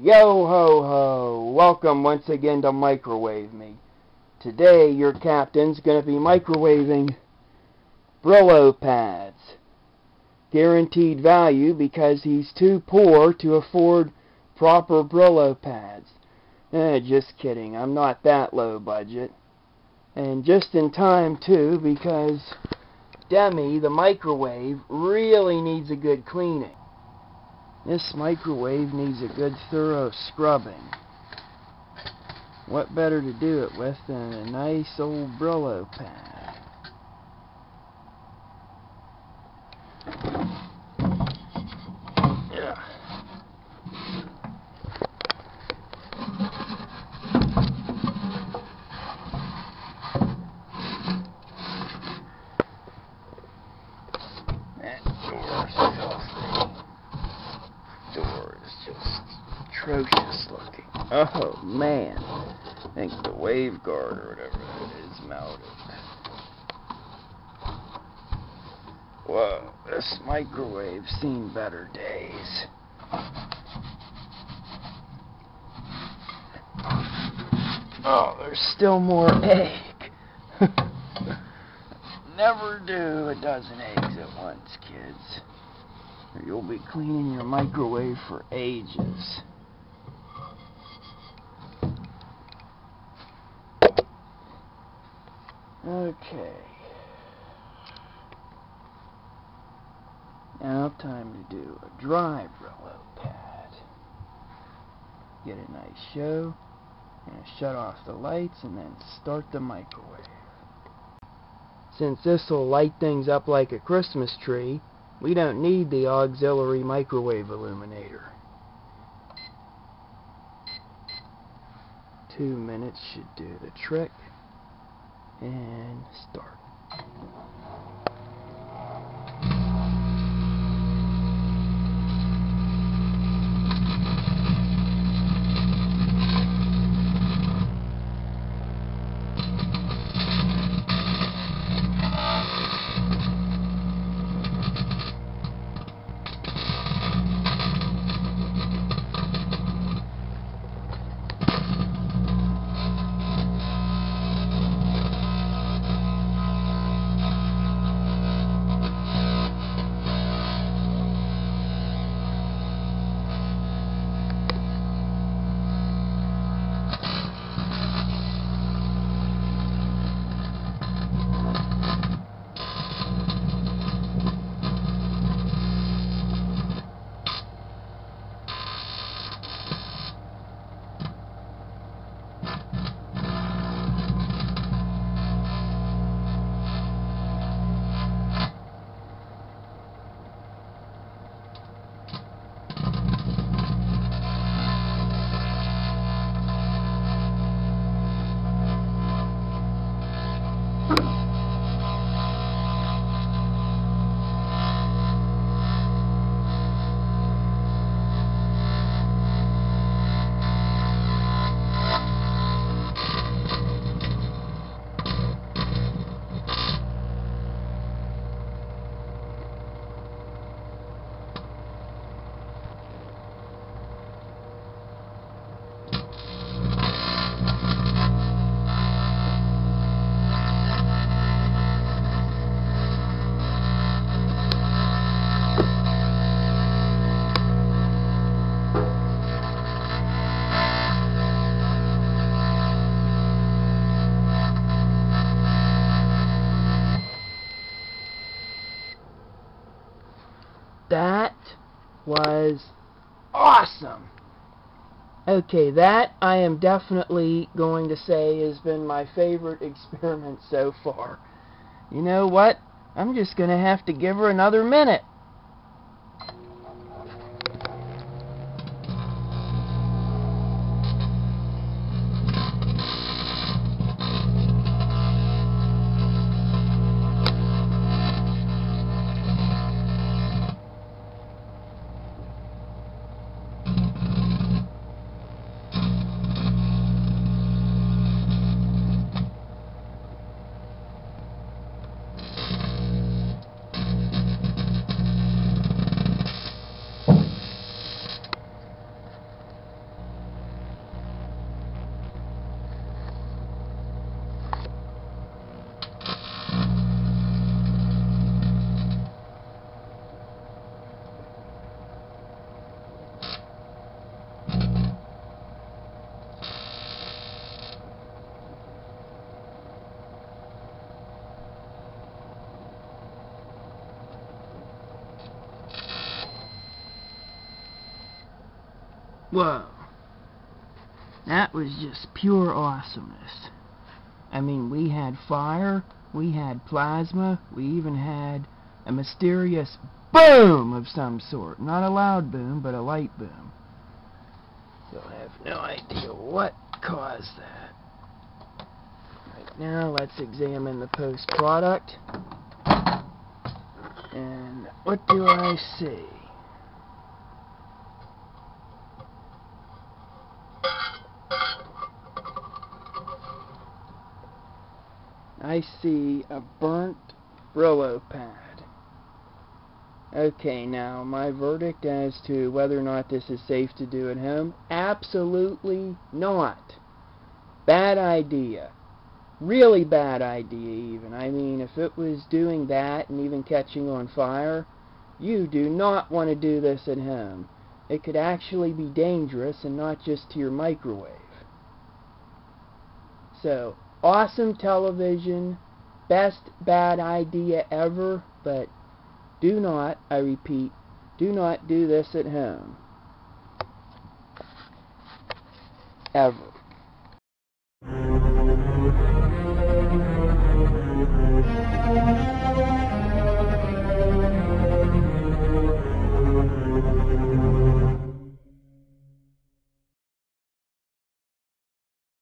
Yo ho ho! Welcome once again to Microwave Me. Today your captain's to be microwaving Brillo pads. Guaranteed value because he's too poor to afford proper Brillo pads. Eh, just kidding. I'm not that low budget. And just in time too because Demi, the microwave, really needs a good cleaning. This microwave needs a good thorough scrubbing. What better to do it with than a nice old Brillo pad? Man. I think the wave guard or whatever that is melted. Whoa, this microwave's seen better days. Oh, there's still more egg. Never do a dozen eggs at once, kids. Or you'll be cleaning your microwave for ages. Okay. Now time to do a dry Brillo pad. Get a nice show and shut off the lights and then start the microwave. Since this will light things up like a Christmas tree, we don't need the auxiliary microwave illuminator. Two minutes should do the trick. And start. That was awesome. Okay, that I am definitely going to say has been my favorite experiment so far. You know what? I'm just going to have to give her another minute. Whoa. That was just pure awesomeness. I mean, we had fire, we had plasma, we even had a mysterious boom of some sort. Not a loud boom, but a light boom. So I have no idea what caused that. Right now, let's examine the post-product. And what do I see? I see a burnt Brillo pad. Okay, now my verdict as to whether or not this is safe to do at home, absolutely not. Bad idea. Really bad idea even. I mean, if it was doing that and even catching on fire, you do not want to do this at home. It could actually be dangerous and not just to your microwave. So, awesome television, best bad idea ever, but do not, I repeat, do not do this at home. Ever.